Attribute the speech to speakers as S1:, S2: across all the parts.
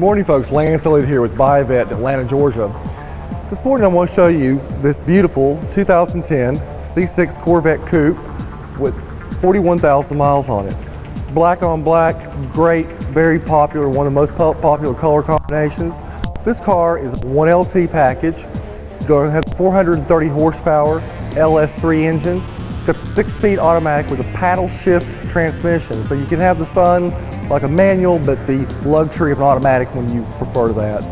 S1: morning folks, Lance Elliott here with in Atlanta, Georgia. This morning I want to show you this beautiful 2010 C6 Corvette Coupe with 41,000 miles on it. Black on black, great, very popular, one of the most popular color combinations. This car is a 1LT package. It's going to have 430 horsepower LS3 engine. It's got the six-speed automatic with a paddle shift transmission, so you can have the fun like a manual, but the luxury of an automatic when you prefer to that.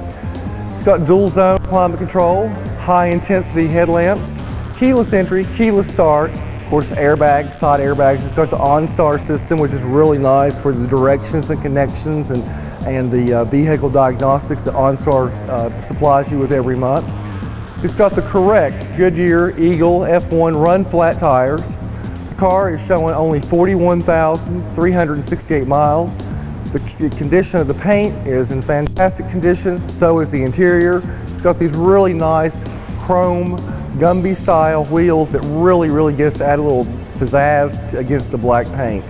S1: It's got dual zone climate control, high intensity headlamps, keyless entry, keyless start, of course airbags, side airbags. It's got the OnStar system, which is really nice for the directions and connections and, and the uh, vehicle diagnostics that OnStar uh, supplies you with every month. It's got the correct Goodyear Eagle F1 run flat tires, The car is showing only 41,368 miles. The condition of the paint is in fantastic condition, so is the interior. It's got these really nice chrome Gumby style wheels that really, really gets add a little pizzazz against the black paint.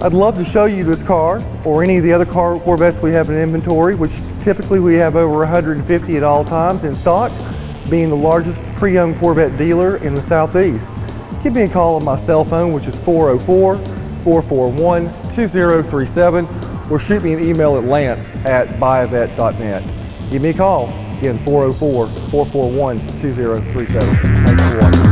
S1: I'd love to show you this car or any of the other car Corvettes we have in inventory, which typically we have over 150 at all times in stock being the largest pre-owned Corvette dealer in the Southeast. Give me a call on my cell phone, which is 404-441-2037, or shoot me an email at lance at buyavette.net. Give me a call, again, 404-441-2037. Thanks for watching.